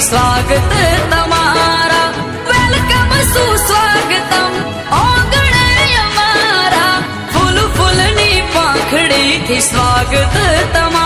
स्वागत तमारा। वेलकम सुस्वागतम ओंगण हमारा फूल फूलनी पाखड़ी थी स्वागत तुम्हारा